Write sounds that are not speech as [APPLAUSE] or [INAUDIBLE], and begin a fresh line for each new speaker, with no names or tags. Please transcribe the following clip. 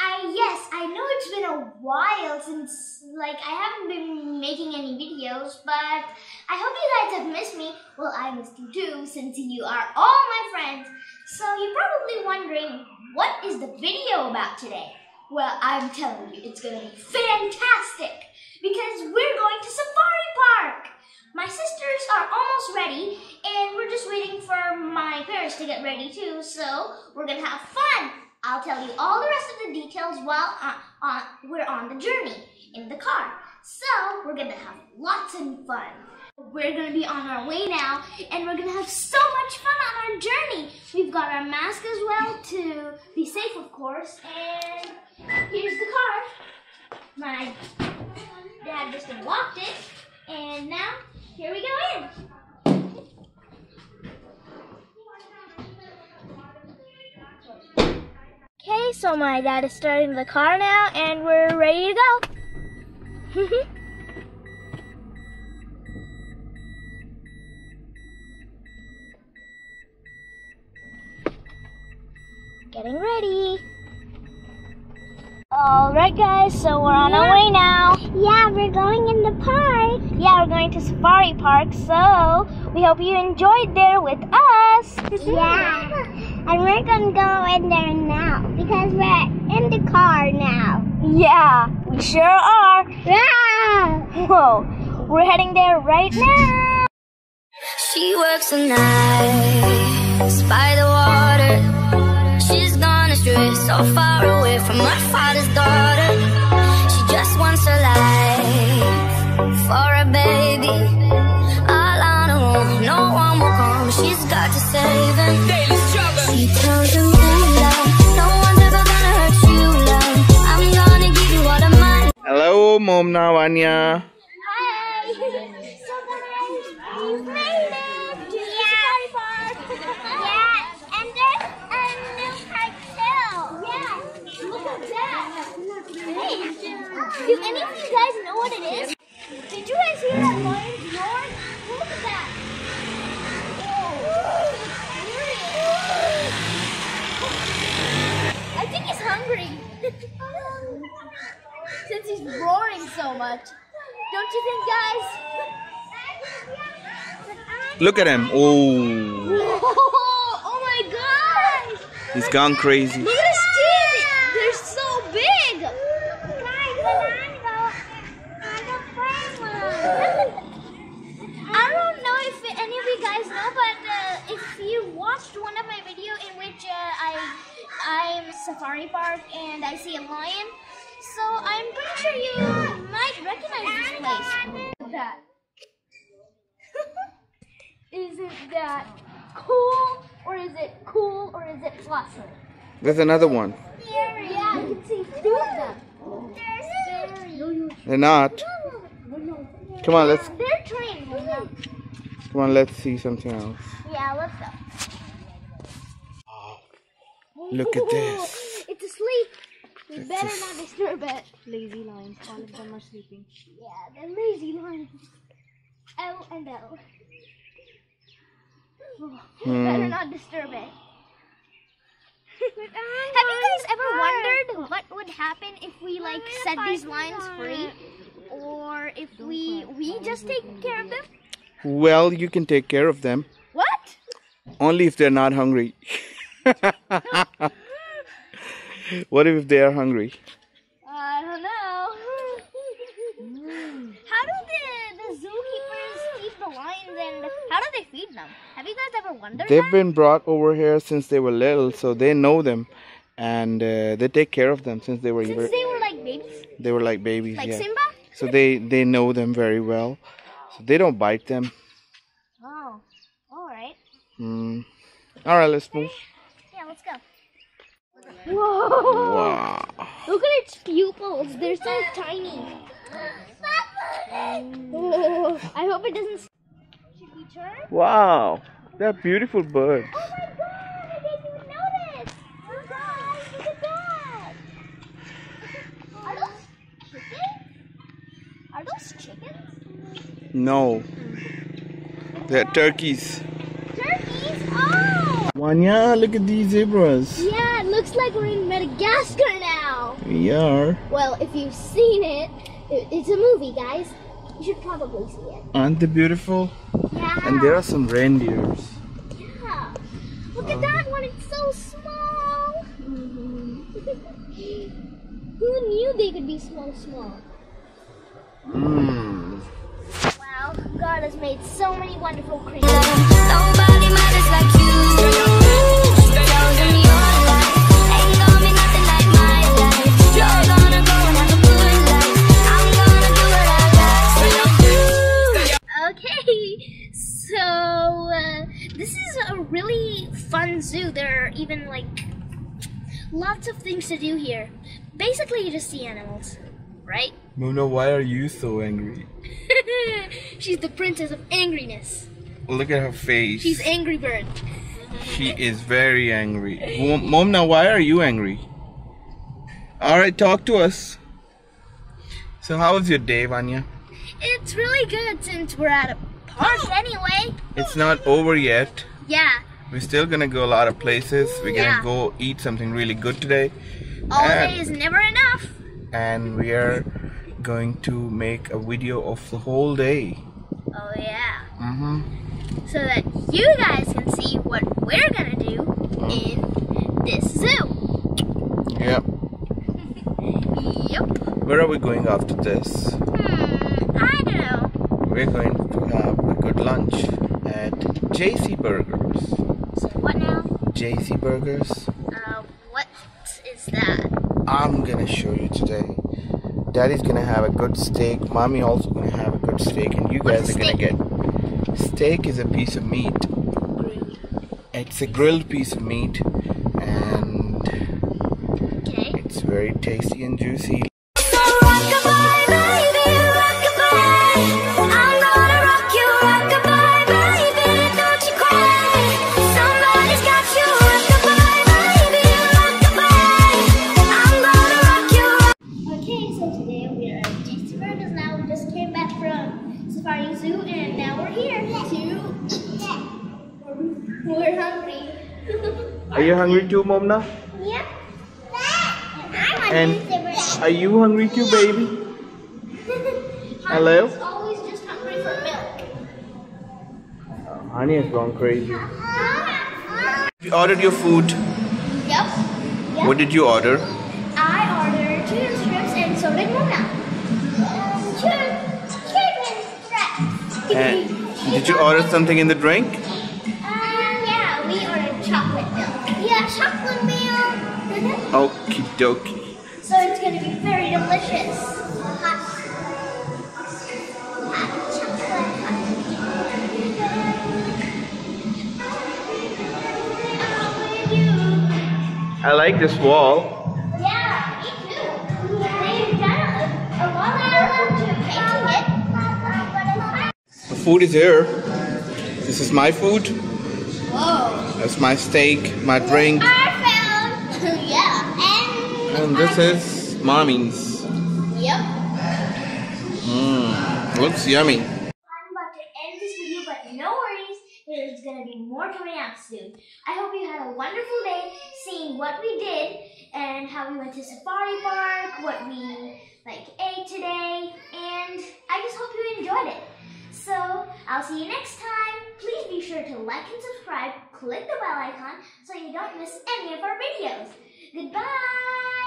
I, yes, I know it's been a while since, like, I haven't been making any videos, but I hope you guys have missed me. Well, I missed you too, since you are all my friends. So you're probably wondering, what is the video about today? Well, I'm telling you, it's gonna be fantastic because we're going to Safari Park. My sisters are almost ready and we're just waiting for my parents to get ready too, so we're gonna have fun. I'll tell you all the rest of the details while on, on, we're on the journey in the car. So we're gonna have lots of fun. We're gonna be on our way now and we're gonna have so much fun on our journey. We've got our mask as well to be safe of course and here's the car. My dad just unlocked it and now here we go in. Okay, so my dad is starting the car now and we're ready to go. [LAUGHS] Getting ready. Alright guys, so we're on our way now.
Yeah, we're going in the park.
Yeah, we're going to Safari Park, so we hope you enjoyed there with us.
Yeah. [LAUGHS] And we're gonna go in there now because we're in the car now.
Yeah, we sure are.
Yeah. [LAUGHS]
Whoa, we're heading there right now.
She works the nights by the water. She's gone astray, so far away from her
Hello, Mom Navanya.
Hi. So guys, we've made it.
Yeah. And there's a new.
Yeah, look at that. Hey, do any of you guys know what it is? Did you guys hear that? Look at that. I think he's hungry. Since he's roaring so much. Don't you think, guys?
Look at him. Oh, [LAUGHS]
oh my gosh!
he's gone crazy.
Look at his teeth! They're so big!
Guys, banana go on the playground.
I don't know if any of you guys know, but uh, if you watched one of my video in which uh, I I'm Safari Park and I see a lion, I'm pretty sure you might recognize this place. That [LAUGHS] isn't that cool, or is it cool, or is it awesome?
There's another one.
Yeah, you can see two of them. They're scary.
They're not. Come on, let's
They're trained.
come on. Let's see something else.
Yeah, let's go.
Look at this.
It's asleep. We better not disturb it. Lazy lions. All of them are sleeping. Yeah, they're lazy lions. L and L. We
hmm.
better not disturb it. Have you guys ever wondered what would happen if we like set these lions free, or if we we just take care of them?
Well, you can take care of them
What?
only if they're not hungry. [LAUGHS] what if they are hungry?
I don't know. [LAUGHS] how do the, the zookeepers keep the lions and how do they feed them? Have you guys ever wondered
They've
that?
been brought over here since they were little, so they know them, and uh, they take care of them since they were
Since they were like babies,
they were like babies.
like
yeah.
Simba.
So they they know them very well. So they don't bite them.
Oh, all right.
Hmm. All right, let's move.
Yeah, let's go. Whoa!
Wow.
Look at its pupils. They're so tiny. Oh, I hope it doesn't. Should we turn?
Wow. They're beautiful birds.
Oh my god! I didn't even notice. Oh guys, look at that. Are those chickens? Are those chickens?
No. They're turkeys.
Turkeys? Oh!
Wania, look at these zebras.
Yeah, it looks like we're in Madagascar now.
We are.
Well, if you've seen it, it- it's a movie, guys. You should probably see it.
Aren't they beautiful?
Yeah.
And there are some reindeers.
Yeah. Look at that one. It's so small. [LAUGHS] Who knew they could be small, small?
Mmm.
Wow, God has made so many wonderful creatures. This is a really fun zoo. There are even like lots of things to do here. Basically, you just see animals, right?
Mona, why are you so angry? [LAUGHS]
She's the princess of angriness.
Look at her face.
She's Angry Bird.
She is very angry. Mom, Momina, why are you angry? Alright, talk to us. So, how was your day, Wania?
It's really good since we're at a park anyway.
It's not over yet.
Yeah,
We're still gonna go a lot of places. We're gonna go eat something really good today.
all
And-
day is never enough.
And we are going to make a video of the whole day.
Oh yeah.
Mm-hmm.
so that you guys can see what we're gonna do in this zoo.
Yep. [LAUGHS]
Yep.
Where are we going after this?
Hmm, I don't know.
We're going to have a good lunch at JC Burgers.
So what now?
JC Burgers.
Uh, what is that?
I'm gonna show you today. Daddy's gonna have a good steak. Mommy also gonna have a good steak, and you guys are gonna get. Steak is a piece of meat. It's a grilled piece of meat, and
Okay.
it's very tasty and juicy.
Safari Zoo and now we're here to. We're hungry. [LAUGHS]
Are you hungry too, Momina?
Yep.
And are you hungry too, baby? [LAUGHS] Hello?
Always just hungry for milk.
Honey has gone crazy. Uh-huh. You ordered your food.
Yep.
What did you order?
I ordered chicken strips and so did Mona.
And did you order something in the drink?
Um, yeah, we ordered chocolate milk.
Yeah, chocolate milk. [LAUGHS]
Okie dokie.
So it's going to be very delicious.
Hot. Hot chocolate.
I like this wall. Food is here. This is my food.
Whoa.
That's my steak, my drink, [LAUGHS]
yeah.
And
and this is mommy's.
Yep.
Mmm, looks yummy.
I'm about to end this video, but no worries. There's gonna be more coming out soon. I hope you had a wonderful day seeing what we did and how we went to Safari Park, what we like ate today, and I just hope you enjoyed it. So I'll see you next time. Please be sure to like and subscribe, click the bell icon so you don't miss any of our videos. Goodbye!